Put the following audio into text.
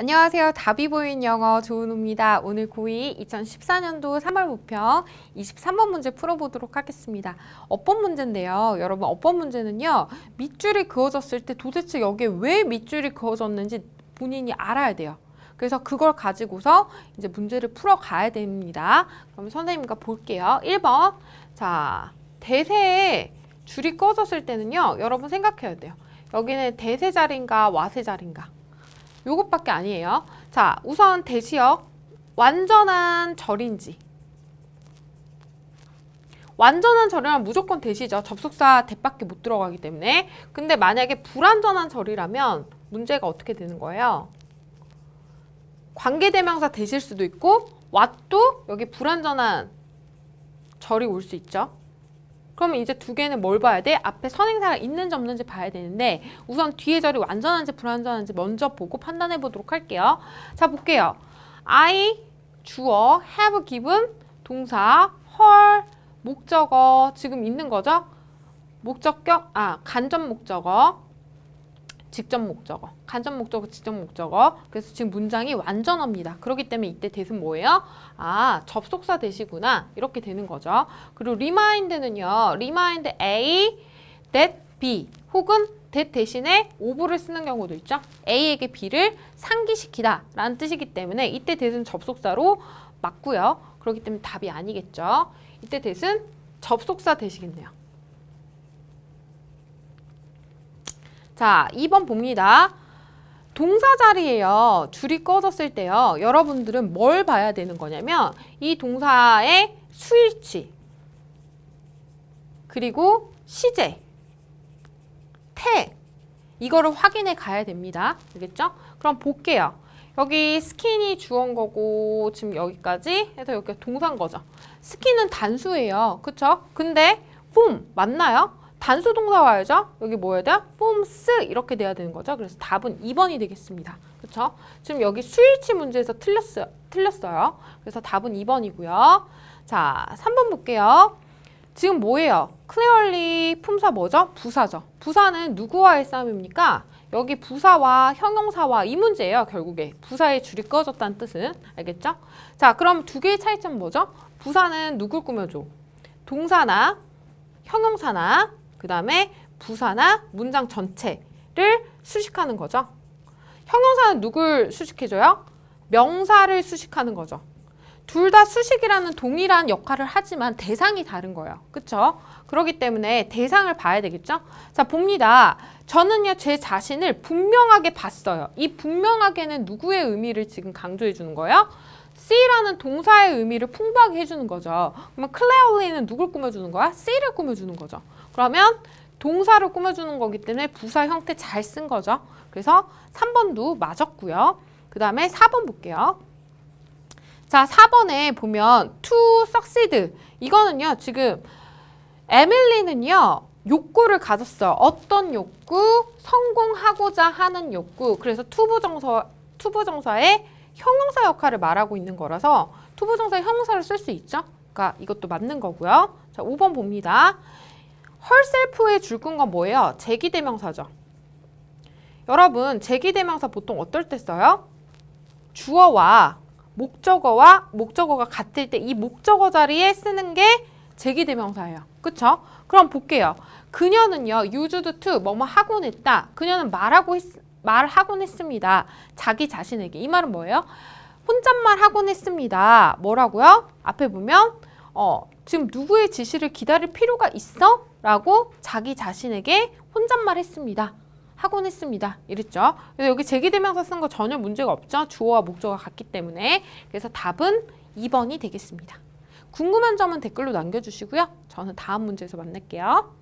안녕하세요. 답이 보인 영어 조은우입니다. 오늘 고2 2014년도 3월 모평 23번 문제 풀어보도록 하겠습니다. 어법 문제인데요. 여러분 어법 문제는요. 밑줄이 그어졌을 때 도대체 여기에 왜 밑줄이 그어졌는지 본인이 알아야 돼요. 그래서 그걸 가지고서 이제 문제를 풀어가야 됩니다. 그럼 선생님과 볼게요. 1번 자 대세에 줄이 꺼졌을 때는요. 여러분 생각해야 돼요. 여기는 대세 자리인가 와세 자리인가 요것밖에 아니에요. 자, 우선 대시역 완전한 절인지 완전한 절이라면 무조건 대시죠. 접속사 대밖에 못 들어가기 때문에. 근데 만약에 불완전한 절이라면 문제가 어떻게 되는 거예요? 관계대명사 대실 수도 있고 왓도 여기 불완전한 절이 올 수 있죠. 그러면 이제 두 개는 뭘 봐야 돼? 앞에 선행사가 있는지 없는지 봐야 되는데 우선 뒤에 절이 완전한지 불완전한지 먼저 보고 판단해 보도록 할게요. 자 볼게요. I 주어 have given 동사 헐 목적어 지금 있는 거죠? 목적격 아 간접 목적어 직접 목적어, 간접 목적어, 직접 목적어. 그래서 지금 문장이 완전합니다. 그렇기 때문에 이때 대신 뭐예요? 아, 접속사 대시구나. 이렇게 되는 거죠. 그리고 remind는요. remind A, that B 혹은 that 대신에 오브를 쓰는 경우도 있죠. A에게 B를 상기시키다 라는 뜻이기 때문에 이때 대신 접속사로 맞고요. 그렇기 때문에 답이 아니겠죠. 이때 대신 접속사 대시겠네요. 자, 2번 봅니다. 동사 자리에요. 줄이 꺼졌을 때요. 여러분들은 뭘 봐야 되는 거냐면 이 동사의 수일치 그리고 시제 태 이거를 확인해 가야 됩니다. 알겠죠? 그럼 볼게요. 여기 스킨이 주어인 거고 지금 여기까지 해서 여기가 동사인 거죠. 스킨은 단수예요. 그쵸? 근데 폼 맞나요? 단수 동사 와야죠. 여기 뭐 해야 돼요? forms 이렇게 돼야 되는 거죠. 그래서 답은 2번이 되겠습니다. 그렇죠? 지금 여기 수일치 문제에서 틀렸어요. 틀렸어요. 그래서 답은 2번이고요. 자, 3번 볼게요. 지금 뭐예요? clearly 품사 뭐죠? 부사죠. 부사는 누구와의 싸움입니까? 여기 부사와 형용사와 이 문제예요. 결국에 부사의 줄이 꺼졌다는 뜻은 알겠죠? 자, 그럼 두 개의 차이점 뭐죠? 부사는 누굴 꾸며줘? 동사나 형용사나 그 다음에 부사나 문장 전체를 수식하는 거죠. 형용사는 누굴 수식해줘요? 명사를 수식하는 거죠. 둘 다 수식이라는 동일한 역할을 하지만 대상이 다른 거예요. 그쵸? 그렇기 때문에 대상을 봐야 되겠죠? 자, 봅니다. 저는요, 제 자신을 분명하게 봤어요. 이 분명하게는 누구의 의미를 지금 강조해 주는 거예요? C라는 동사의 의미를 풍부하게 해주는 거죠. 그러면 clearly는 누굴 꾸며주는 거야? C를 꾸며주는 거죠. 그러면 동사를 꾸며주는 거기 때문에 부사 형태 잘 쓴 거죠. 그래서 3번도 맞았고요. 그 다음에 4번 볼게요. 자, 4번에 보면 to succeed. 이거는요, 지금 에밀리는요, 욕구를 가졌어요. 어떤 욕구? 성공하고자 하는 욕구. 그래서 to부정서, to부정사의 형용사 역할을 말하고 있는 거라서 to부정사의 형용사를 쓸 수 있죠. 그러니까 이것도 맞는 거고요. 자, 5번 봅니다. 헐셀프의 줄근 건 뭐예요? 제기대명사죠. 여러분 제기대명사 보통 어떨 때 써요? 주어와 목적어와 목적어가 같을 때 이 목적어 자리에 쓰는 게 제기대명사예요. 그쵸? 그럼 볼게요. 그녀는요. used to 뭐뭐 하곤 했다. 그녀는 말하고 했, 말하곤 했습니다. 자기 자신에게. 이 말은 뭐예요? 혼잣말 하곤 했습니다. 뭐라고요? 앞에 보면 어, 지금 누구의 지시를 기다릴 필요가 있어? 라고 자기 자신에게 혼잣말 했습니다. 하곤 했습니다. 이랬죠. 그래서 여기 제기대명사 쓴 거 전혀 문제가 없죠. 주어와 목적어가 같기 때문에. 그래서 답은 2번이 되겠습니다. 궁금한 점은 댓글로 남겨주시고요. 저는 다음 문제에서 만날게요.